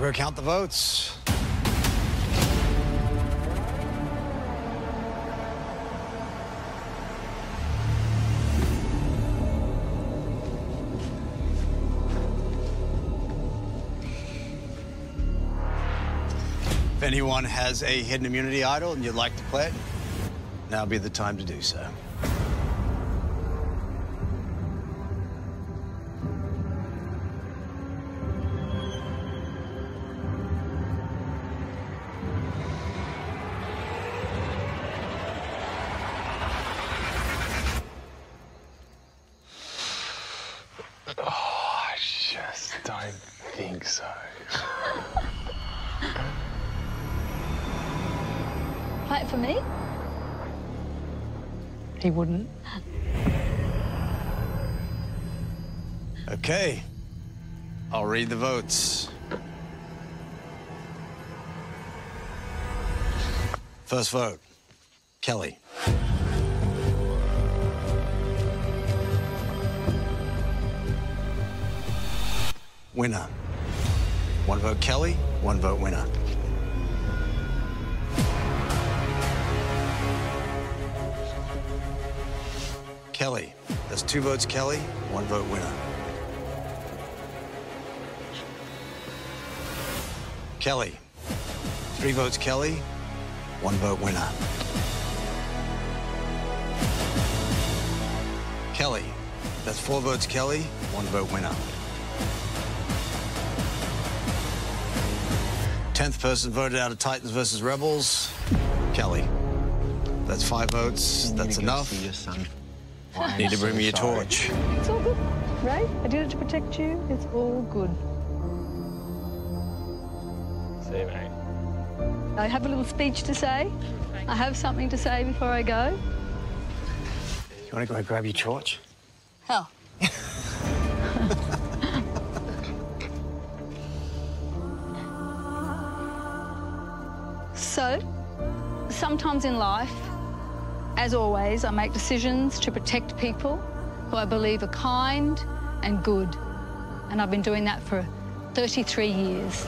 I'll go count the votes. If anyone has a hidden immunity idol and you'd like to play it, now be the time to do so. Think so. Play it for me? He wouldn't. Okay. I'll read the votes. First vote, Kelly. Winner. One vote Kelly, one vote winner. Kelly. That's two votes Kelly, one vote winner. Kelly. Three votes Kelly, one vote winner. Kelly. That's four votes Kelly, one vote winner. Tenth person voted out of Titans versus Rebels, Kelly. That's five votes. That's enough. your son. Need to bring me a torch. It's all good, Ray. I did it to protect you. It's all good. See you, mate. I have a little speech to say. I have something to say before I go. You want to go grab your torch? Hell. So, sometimes in life, as always, I make decisions to protect people who I believe are kind and good. And I've been doing that for 33 years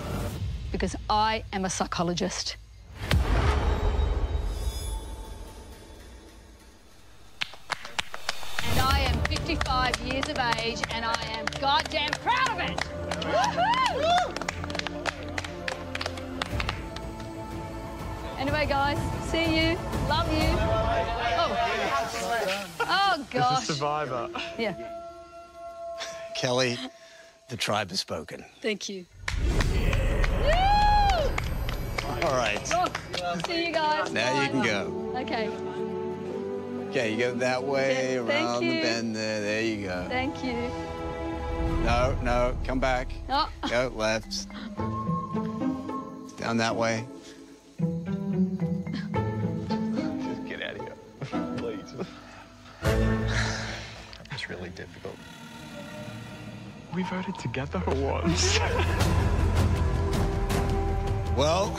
because I am a psychologist. And I am 55 years of age and I am goddamn proud of it. Woohoo! Anyway, guys, see you. Love you. Oh, oh gosh. Survivor. Yeah, Kelly, the tribe has spoken. thank you. All right. Oh, see you guys. Now you can go. Okay, Okay, you go that way, Yeah, around the bend there. There you go. thank you. No, no, come back. Oh. Go left. Down that way. Difficult. We voted together once. Well,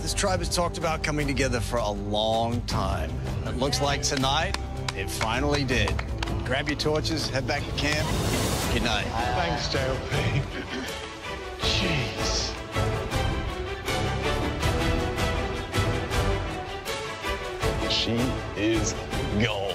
this tribe has talked about coming together for a long time. It looks like tonight it finally did. Grab your torches, head back to camp. Good night. Thanks, JLP. Jeez. She is gold.